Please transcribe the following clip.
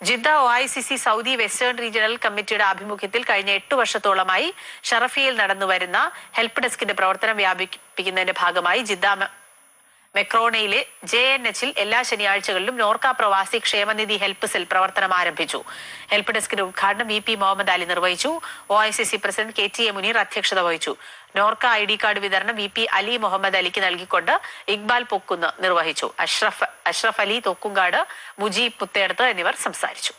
Jeddah O I C C Saudi western regional കമ്മിറ്റിയുടെ ആഭിമുഖ്യത്തിൽ കഴിഞ്ഞ എട്ട് വർഷത്തോളമായി ഷറഫിയിൽ നടന്നുവരുന്ന ഹെൽപ്പ് ഡെസ്കിന്റെ പ്രവർത്തനം വ്യാപിപ്പിക്കുന്നതിന്റെ ഭാഗമായി ജിദ്ദ മെക്രോണയിലെ ജെ എൻ എച്ചിൽ എല്ലാ ശനിയാഴ്ചകളിലും നോർക്ക പ്രവാസി ക്ഷേമനിധി ഹെൽപ്പ് സെൽ പ്രവർത്തനം ആരംഭിച്ചു. ഹെൽപ്പ് ഡെസ്കിന്റെ ഉദ്ഘാടനം വി പി മുഹമ്മദ് അലി നിർവഹിച്ചു. O I C C president K T A Muneer അധ്യക്ഷത വഹിച്ചു. നോർക്ക ഐ ഡി കാർഡ് വിതരണം വി പി അലി മുഹമ്മദ് അലിക്ക് നൽകിക്കൊണ്ട് ഇക്ബാൽ പൊക്കുന്ന് നിർവഹിച്ചു. അഷ്റഫ് അഷ്റഫ് അലി തൊക്കുംകാട് മുജീബ് പുത്തേടത്ത് എന്നിവർ സംസാരിച്ചു.